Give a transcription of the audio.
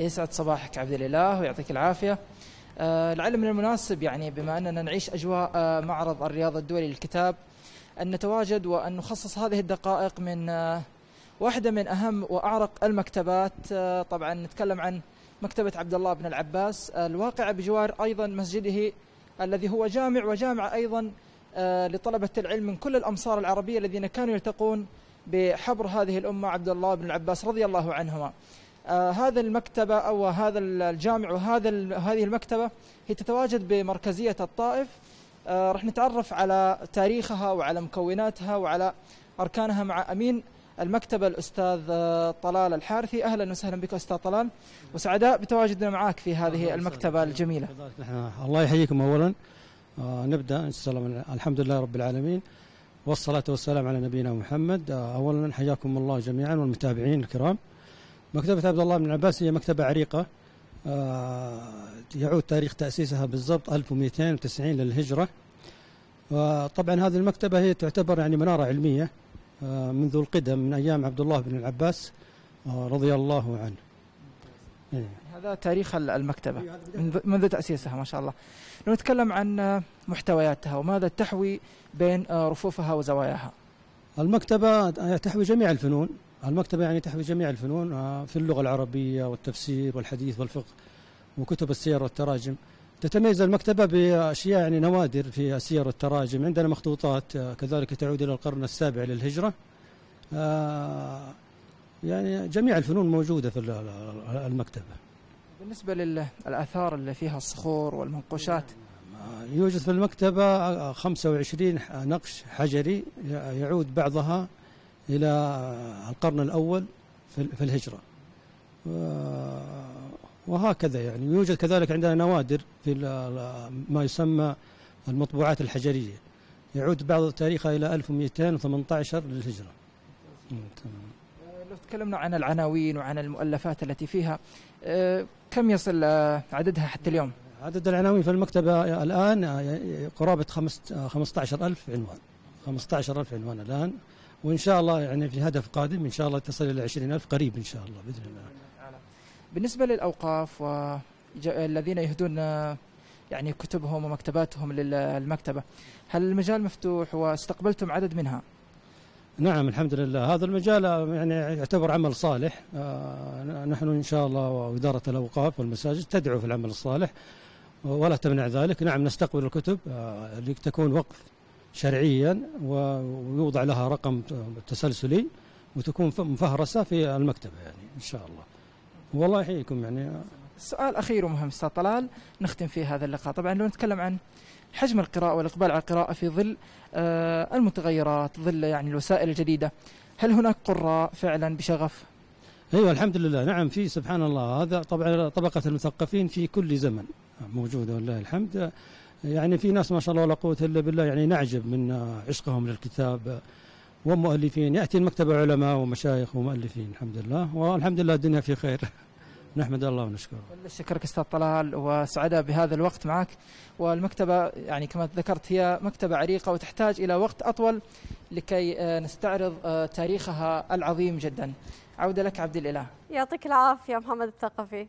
يسعد صباحك عبد الإله ويعطيك العافية. آه، لعل من المناسب يعني بما أننا نعيش أجواء آه، معرض الرياض الدولي للكتاب أن نتواجد وأن نخصص هذه الدقائق من آه، واحدة من أهم وأعرق المكتبات طبعا نتكلم عن مكتبة عبد الله بن العباس الواقعه بجوار أيضا مسجده الذي هو جامع وجامعه أيضا لطلبة العلم من كل الأمصار العربية الذين كانوا يلتقون بحبر هذه الأمة عبد الله بن العباس رضي الله عنهما. آه هذا المكتبة أو هذا الجامع وهذا هذه المكتبة هي تتواجد بمركزية الطائف. آه راح نتعرف على تاريخها وعلى مكوناتها وعلى أركانها مع أمين المكتبة الأستاذ آه، طلال الحارثي. أهلا وسهلا بك أستاذ طلال. وسعداء بتواجدنا معك في هذه المكتبة الجميلة. الله يحييكم اولا. آه نبدأ. السلام الحمد لله رب العالمين. والصلاة والسلام على نبينا محمد. آه اولا حياكم الله جميعا والمتابعين الكرام. مكتبة عبد الله بن العباس هي مكتبة عريقة. آه يعود تاريخ تأسيسها بالضبط 1290 للهجرة. وطبعا هذه المكتبة هي تعتبر يعني منارة علمية آه منذ القدم من أيام عبد الله بن العباس آه رضي الله عنه. إيه. هذا تاريخ ال- المكتبة. منذ- منذ تأسيسها ما شاء الله. لو نتكلم عن محتوياتها وماذا تحوي بين رفوفها وزواياها؟ المكتبة تحوي جميع الفنون. المكتبة يعني تحوي جميع الفنون آه، في اللغة العربية والتفسير والحديث والفقه وكتب السير والتراجم. تتميز المكتبة بأشياء يعني نوادر في السير والتراجم. عندنا مخطوطات آه، كذلك تعود إلى القرن السابع للهجرة. آه، يعني جميع الفنون موجودة في ال- ال- المكتبة. بالنسبة للآثار اللي فيها الصخور والمنقوشات. يوجد في المكتبة آه، 25 نقش حجري يعود بعضها إلى القرن الأول في ال- في الهجرة. وهكذا يعني. يوجد كذلك عندنا نوادر في ما يسمى المطبوعات الحجرية. يعود بعض تاريخها إلى 1218 للهجرة. تمام. لو تكلمنا عن العناوين وعن المؤلفات التي فيها آه، كم يصل آه، عددها حتى اليوم؟ عدد العناوين في المكتبة الآن قرابة خمس- 15000 عنوان. 15000 عنوان الآن. وإن شاء الله يعني في هدف قادم إن شاء الله تصل إلى 20000 قريب إن شاء الله بإذن الله. بالنسبة للأوقاف والذين يهدون يعني كتبهم ومكتباتهم للمكتبة هل المجال مفتوح واستقبلتم عدد منها؟ نعم الحمد لله. هذا المجال يعني يعتبر عمل صالح. آه، نحن إن شاء الله وإدارة الأوقاف والمساجد تدعو في العمل الصالح ولا تمنع ذلك. نعم نستقبل الكتب آه، لتكون وقف. شرعيا ويوضع لها رقم تسلسلي وتكون مفهرسة في المكتبة يعني إن شاء الله. والله يحييكم يعني. سؤال أخير ومهم أستاذ طلال نختم فيه هذا اللقاء. طبعا لو نتكلم عن حجم القراءة والإقبال على القراءة في ظل آه، المتغيرات ظل يعني الوسائل الجديدة هل هناك قراء فعلا بشغف؟ أيوه الحمد لله. نعم في سبحان الله. هذا طبعا طبقة المثقفين في كل زمن موجودة ولله الحمد. يعني في ناس ما شاء الله ولا قوة إلا بالله يعني نعجب من عشقهم للكتاب. ومؤلفين يأتي المكتبه علماء ومشايخ ومؤلفين الحمد لله. والحمد لله الدنيا في خير. نحمد الله ونشكره. شكرك أستاذ طلال وسعداء بهذا الوقت معك. والمكتبة يعني كما ذكرت هي مكتبة عريقة وتحتاج إلى وقت أطول لكي آه، نستعرض آه، تاريخها العظيم جدا. عودة لك عبد الإله. يعطيك العافية محمد الثقفي.